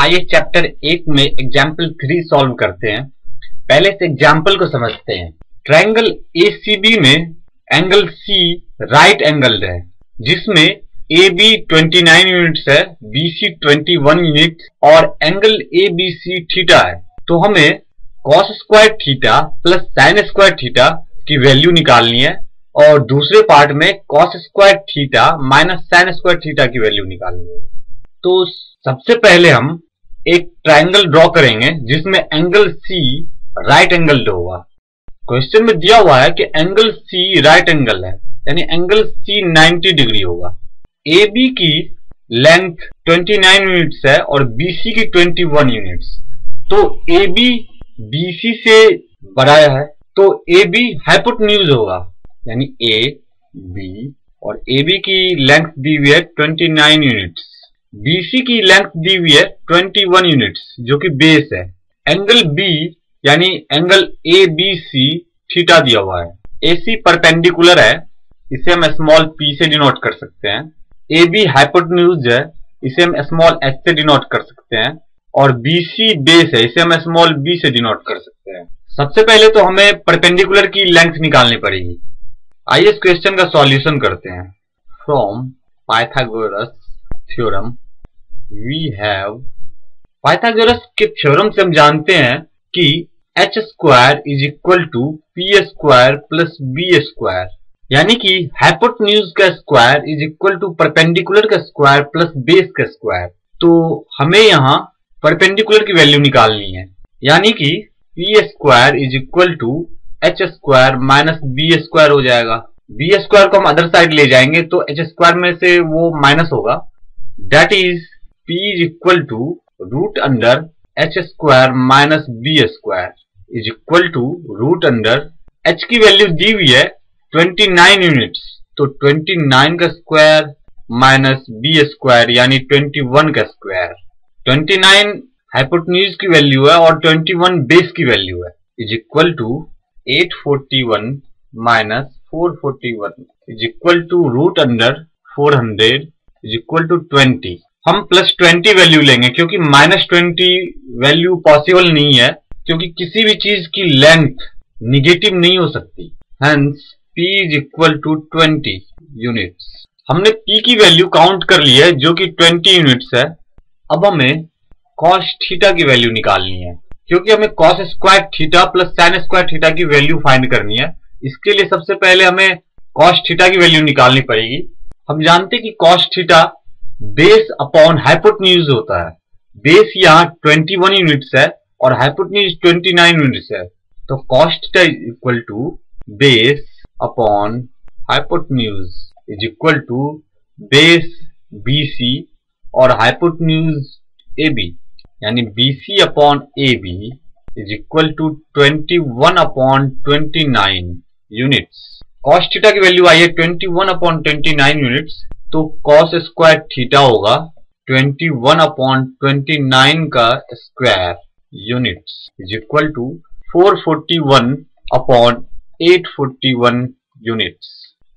आइए चैप्टर एक में एग्ज़ाम्पल थ्री सॉल्व करते हैं। पहले इस एग्ज़ाम्पल को समझते हैं। ट्रायंगल एसीबी में एंगल सी राइट एंगल है, जिसमें A B twenty nine units है B C twenty one unit और angle A B C theta है। तो हमें cos square theta plus sine square theta की वैल्यू निकालनी है और दूसरे पार्ट में cos square theta minus sine square theta की वैल्यू निकालनी है। तो सबसे पहले हम एक ट्रायंगल ड्रॉ करेंगे, जिसमें एंगल सी राइट एंगल होगा क्वेश्चन में दिया हुआ है कि एंगल सी राइट एंगल है, यानी एंगल सी 90 डिग्री होगा। ए बी की लेंथ 29 यूनिट्स है और बी सी की 21 यूनिट्स तो ए बी बी सी से बड़ा है तो ए बी हाइपोटन्यूज होगा, यानी ए बी और ए बी की लेंथ दी हुई है 29 यूनिट्स बीसी की लेंथ दी हुई है 21 यूनिट्स जो कि बेस है। एंगल बी यानी एंगल ए बी थीटा दिया हुआ है। सी परपेंडिकुलर है, इसे हम स्मॉल पी से डिनोट कर सकते हैं। बी हाइपोटन्यूज है, इसे हम स्मॉल एच से डिनोट कर सकते हैं। और सी बेस है, इसे हम स्मॉल बी से डिनोट कर सकते हैं। सबसे पहले तो हमें परपेंडिकुलर की लेंथ निकालनी पड़ेगी। आइए इस क्वेश्चन का सॉल्यूशन करते हैं। From Pythagoras theorem we have Pythagoras के थ्योरम से हम जानते हैं कि H square is equal to P square plus B square यानी कि हाइपोटन्यूज का square is equal to perpendicular का स्क्वायर प्लस बेस का स्क्वायर तो हमें यहाँ परपेंडिकुलर की वैल्यू निकालनी है. यानी कि P square is equal to H square minus B square हो जाएगा. बी स्क्वायर को हम अदर साइड ले जाएँगे तो एच स्क्वायर में से वो माइनस होगा. That is P is equal to root under H square minus B square is equal to root under H की वैल्यू दी हुई है 29 यूनिट्स तो 29 का स्क्वायर माइनस बी स्क्वायर यानी 21 का स्क्वायर 29 हाइपोटन्यूज की वैल्यू है और 21 बेस की वैल्यू है. Is equal to 841 minus 441 is equal to root under 400 is equal to 20 हम प्लस 20 वैल्यू लेंगे, क्योंकि माइनस 20 वैल्यू पॉसिबल नहीं है, क्योंकि किसी भी चीज़ की लेंथ निगेटिव नहीं हो सकती। Hence is equal to 20 units हमने p की वैल्यू काउंट कर ली है, जो कि 20 यूनिट्स है। अब हमें cos थीटा की वैल्यू निकालनी है, क्योंकि हमें cos square theta plus sine square theta की वैल्यू फाइंड करनी है। इसके लिए सबसे पहले हमें cos थीटा की वैल्यू निकालनी पड़ेगी। हम जानते कि cos theta base upon hypotenuse होता है। बेस यहाँ 21 यूनिट्स है और हाइपोटन्यूज 29 यूनिट्स है। तो theta is equal to base upon hypotenuse is equal to base BC और हाइपोटन्यूज AB यानी BC upon AB is equal to 21 upon 29 units cos theta की वैल्यू आई है 21 अपॉन 29 यूनिट्स तो कॉस स्क्वायर थीटा होगा 21 upon 29 का square units is equal to 441 upon 841 units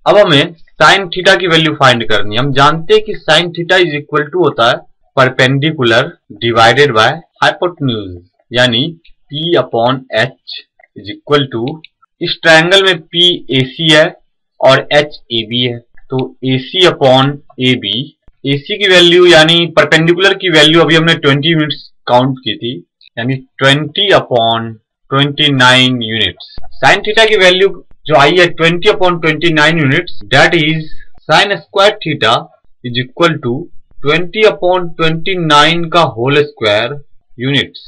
अब हमें साइन थीटा की वैल्यू फाइंड करनी है। हम जानते हैं कि sine theta is equal to होता है परपेंडिकुलर डिवाइडेड बाय हाइपोटन्यूज यानी P upon H is equal to इस ट्रायंगल में P AC है और H AB है। तो AC अपॉन AB AC की वैल्यू यानी परपेंडिकुलर की वैल्यू अभी हमने 20 यूनिट्स काउंट की थी, यानी 20 अपॉन 29 यूनिट्स साइन थीटा की वैल्यू जो आई है 20 upon 29 units that is sine square theta is equal to 20 upon 29 का whole square units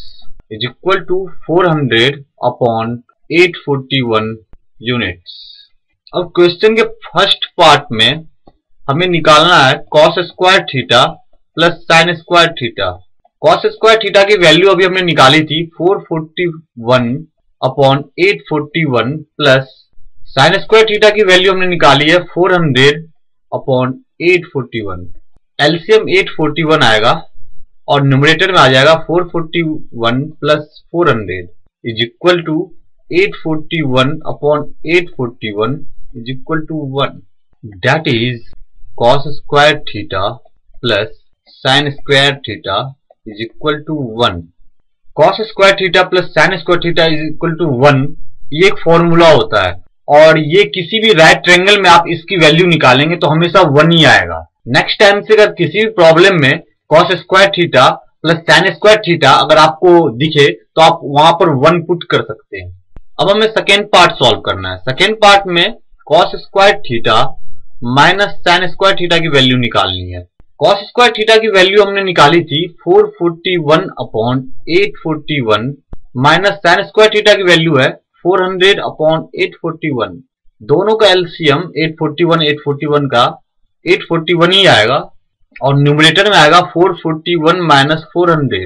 is equal to 400 upon 841 units अब क्वेश्चन के फ़र्स्ट पार्ट में हमें निकालना है cos square theta plus sine square theta cos square theta की value अभी हमने निकाली थी 441 upon 841 plus sine square theta की वैल्यू हमने निकाली है 400 अपॉन 841 एलसीएम 841 आएगा और न्यूमरेटर में आ जाएगा 441 plus 400 is equal to 841 upon 841 is equal to 1 that is cos square theta plus sin square theta is equal to one cos square theta plus sine square theta is equal to one ये एक formula होता है। और ये किसी भी right triangle में आप इसकी वैल्यू निकालेंगे तो हमेशा वन ही आएगा। नेक्स्ट टाइम से अगर किसी भी प्रॉब्लम में cos square theta plus sine square theta अगर आपको दिखे तो आप वहाँ पर वन पुट कर सकते हैं। अब हमें सेकेंड पार्ट सॉल्व करना है। सेकेंड पार्ट में cos square theta minus sine square theta की वैल्यू निकालनी है। कॉस स्क्वायर थीटा की वैल्यू हमने निकाली थी 441 upon 841 minus sine square theta की वैल्यू है 400 अपॉन 841 दोनों का एलसीएम 841 841 का 841 ही आएगा और न्यूमिनेटर में आएगा 441 minus 400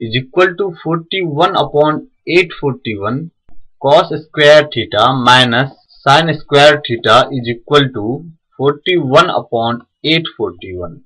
is equal to 41 upon 841 cos square theta minus sin square theta is equal to 41 upon 841